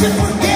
se por qué